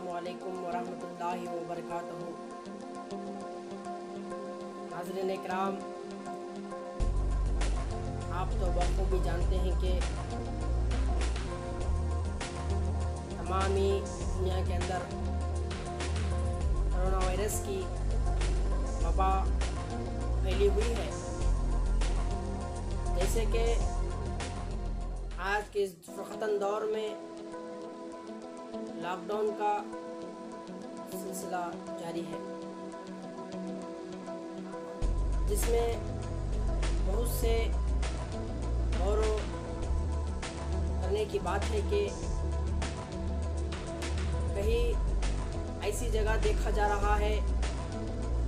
असलकम वरहमल वबरक नाजरन कराम आप तो बखूबी जानते हैं कि तमामी दुनिया के अंदर कोरोना वायरस की वबा फैली हुई है। जैसे कि आज के इस दौर में लॉकडाउन का सिलसिला जारी है, जिसमें बहुत से गौर करने की बात है कि कहीं ऐसी जगह देखा जा रहा है,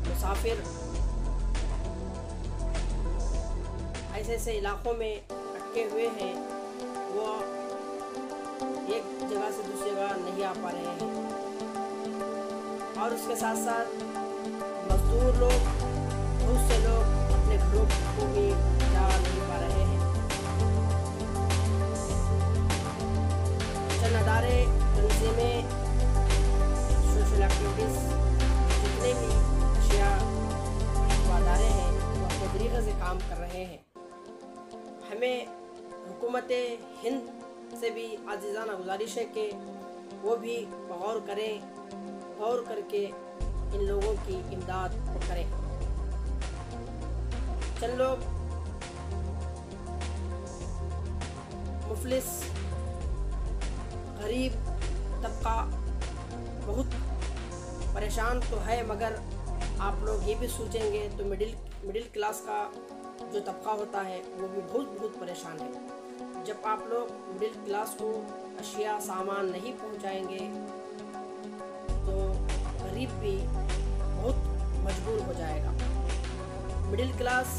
मुसाफिर ऐसे ऐसे इलाकों में अटके हुए हैं, वो एक जगह से दूसरी जगह नहीं आ पा रहे हैं। और उसके साथ साथ मजदूर लोग, बहुत से लोग अपने घरों को भी जा नहीं पा रहे हैं। चंद अदारे तंजीमें सोशल एक्टिविटीज़ जितने भी अशिया अदारे हैं, वो अपने तरीके से काम कर रहे हैं। हमें हुकूमत, हिंद से भी आजीज़ाना गुजारिश है कि वो भी गौर करें, गौर करके इन लोगों की इमदाद करें। चंद लोग मुफलिस गरीब तबका बहुत परेशान तो है, मगर आप लोग ये भी सोचेंगे तो मिडिल मिडिल क्लास का जो तबका होता है, वो भी बहुत बहुत परेशान है। जब आप लोग मिडिल क्लास को अशिया सामान नहीं पहुंचाएँगे तो गरीब भी बहुत मजबूर हो जाएगा। मिडिल क्लास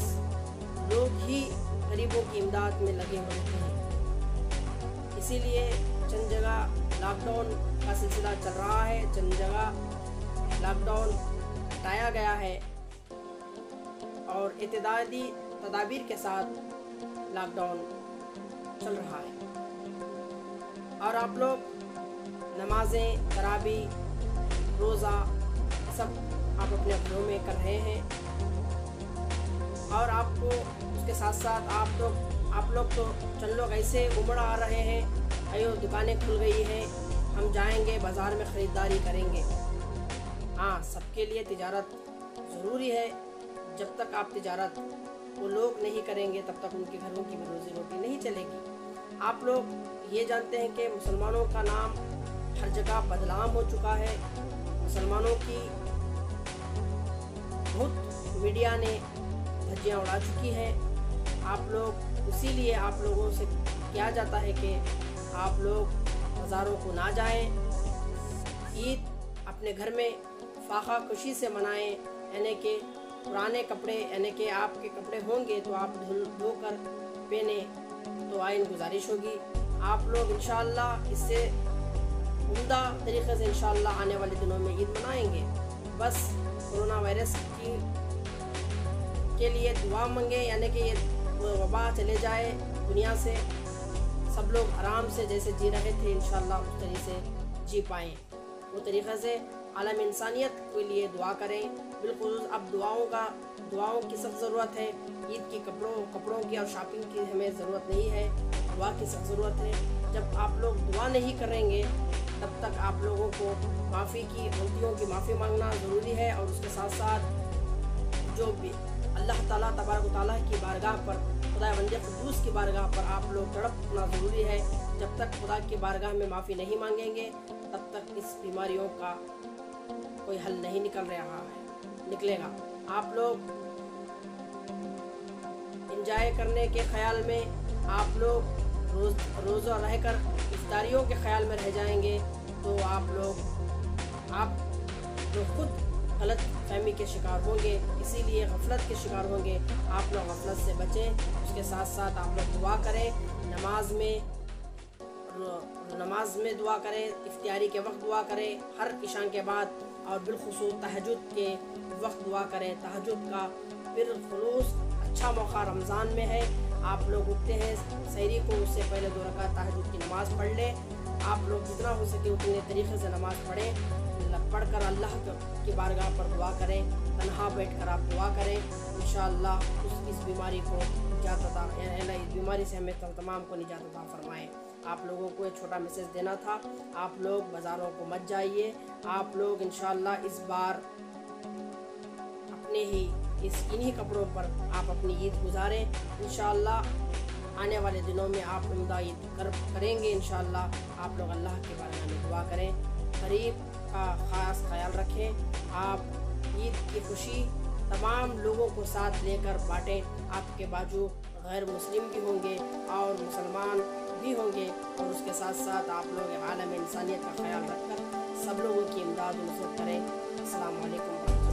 लोग ही गरीबों की इमदाद में लगे हुए हैं। इसीलिए चंद जगह लॉकडाउन का सिलसिला चल रहा है चंद जगह लॉकडाउन हटाया गया है। और इतदादी तदाबीर के साथ लॉकडाउन चल रहा है। और आप लोग, नमाजें, तराबी, रोज़ा, सब आप अपने घरों में कर रहे हैं। और आपको, उसके साथ साथ आप लोग आप लोग तो चंद लोग ऐसे उमड़ आ रहे हैं। अयो, दुकानें खुल गई हैं। हम जाएँगे, बाज़ार में ख़रीदारी करेंगे। हाँ सबके लिए तिजारत ज़रूरी है। जब तक आप तिजारत वो लोग नहीं करेंगे, तब तक उनके घरों की रोज़ी रोटी चलेगी। आप लोग ये जानते हैं कि मुसलमानों का नाम हर जगह बदनाम हो चुका है। मुसलमानों की बहुत मीडिया ने धज्जियाँ उड़ा चुकी हैं। आप लोग, इसीलिए आप लोगों से किया जाता है कि आप लोग बाज़ारों को ना जाएँ। ईद अपने घर में फाखा खुशी से मनाएँ। यानी कि पुराने कपड़े, यानी कि आपके कपड़े होंगे तो आप धुल धोकर पहने तो आइन गुजारिश होगी। आप लोग इन इससे उमदा तरीके से इन आने वाले दिनों में ईद मनाएँगे। बस कोरोना वायरस की के लिए दुआ मंगे, यानी कि ये वबा चले जाए दुनिया से। सब लोग आराम से जैसे जी रहे थे इन उस तरीके से जी पाएँ। वो तरीक़े से आलम इंसानियत के लिए दुआ करें। बिल्कुल अब दुआओं का, दुआओं की सख्त ज़रूरत है। ईद की कपड़ों कपड़ों की और शॉपिंग की हमें ज़रूरत नहीं है। दुआ की सख्त ज़रूरत है। जब आप लोग दुआ नहीं करेंगे, तब तक आप लोगों को माफ़ी की, गलतियों की माफ़ी मांगना ज़रूरी है। और उसके साथ साथ जो भी अल्लाह ताला तबारक ताला की बारगाह पर, खुदा बंद खदूस की बारगाह पर आप लोग तड़पना ज़रूरी है। जब तक खुदा की बारगाह में माफ़ी नहीं मांगेंगे, तब तक इस बीमारियों का कोई हल नहीं निकल रहा। निकलेगा। आप लोग इंजॉय करने के ख्याल में आप लोग रोज़, रोज़ा रहकर इफ्तारियों के ख्याल में रह जाएँगे तो आप लोग आप लोग खुद गलत फहमी के शिकार होंगे, इसीलिए गफलत के शिकार होंगे। आप लोग गफलत से बचें, उसके साथ साथ आप लोग दुआ करें। नमाज़ में नमाज़ में दुआ करें इफ्तारी के वक्त दुआ करें, हर ईशान के बाद और बिलखसूस तहजद के वक्त दुआ करें। तहजद का बिलखलूस अच्छा मौका रमज़ान में है। आप लोग उठते हैं शहरी को, उससे पहले दो रखा तहजद की नमाज़ पढ़ लें। आप लोग जितना हो सके उतने तरीके से नमाज़ पढ़ें। पढ़ कर अल्लाह की बारगाह पर दुआ करें। तनहा बैठ कर आप दुआ करें इन उस, इस बीमारी को निजात अदा इस बीमारी से हमें तमाम को निजात अता फरमाएँ। आप लोगों को एक छोटा मैसेज देना था, आप लोग बाज़ारों को मत जाइए, आप लोग इन इस बार अपने ही, इस, इन्हीं कपड़ों पर आप अपनी ईद गुजारें। इन आने वाले दिनों में आप उमदा ईद कर, करेंगे इन आप लोग अल्लाह के बारे में दुआ करें। करीब का ख़ास ख्याल रखें, आप ईद की खुशी तमाम लोगों को साथ लेकर बांटें। आपके बाजू गैर मुस्लिम भी होंगे और मुसलमान भी होंगे और उसके साथ साथ आप लोग आलम इंसानियत का ख्याल रखकर सब लोगों की इमदाद मदद करें। अल्लाम